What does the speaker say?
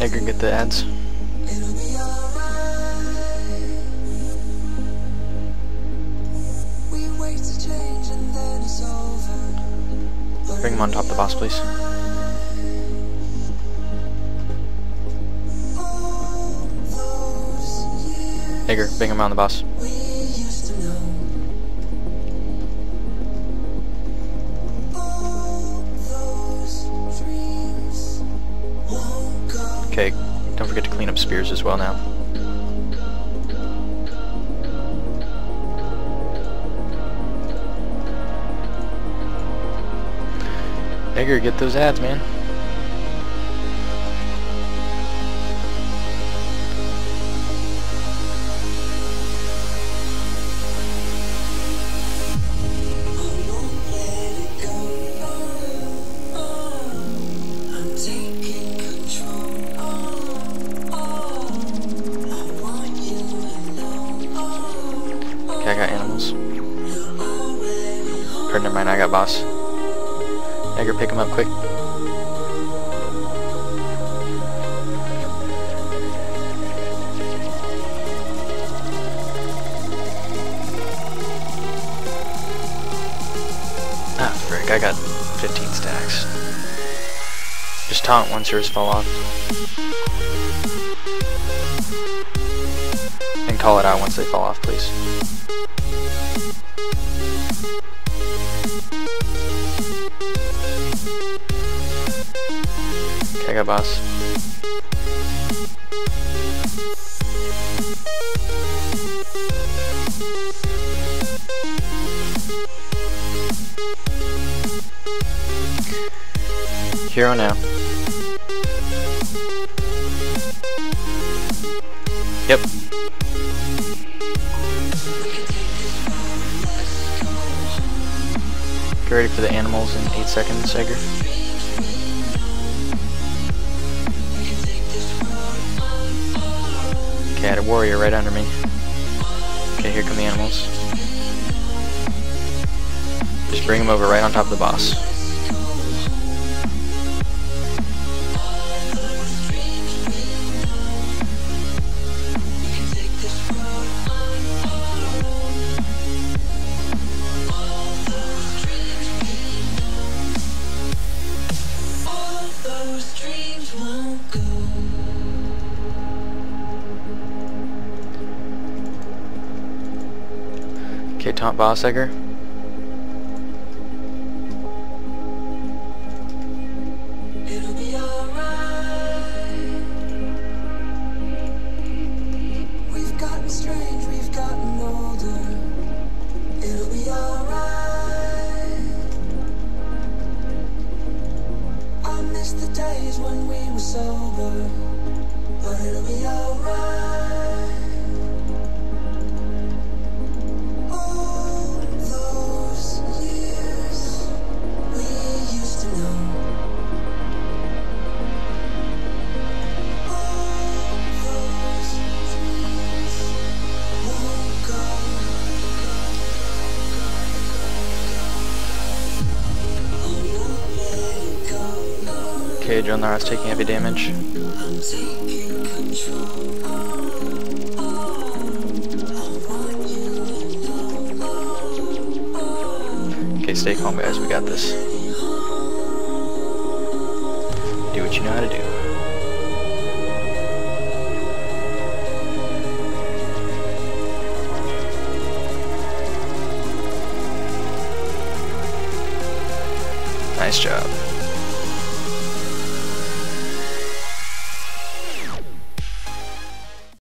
Edgar, get the ads. Bring him on top of the boss, please. Edgar, bring him on the boss. Spears as well now. Edgar, get those ads, man. Animals. Or never mind, I got boss. Edgar, pick him up quick. Ah, frick, I got 15 stacks. Just taunt once yours fall off. And call it out once they fall off, please. Got boss. Hero now. Yep. Get ready for the animals in 8 seconds, Edgar. Warrior right under me. Okay, here come the animals. Just bring them over right on top of the boss. Alright. I miss the days when we were sober, but it'll be alright. John Lara's taking heavy damage. Okay, stay calm guys, we got this. Do what you know how to do. Nice job.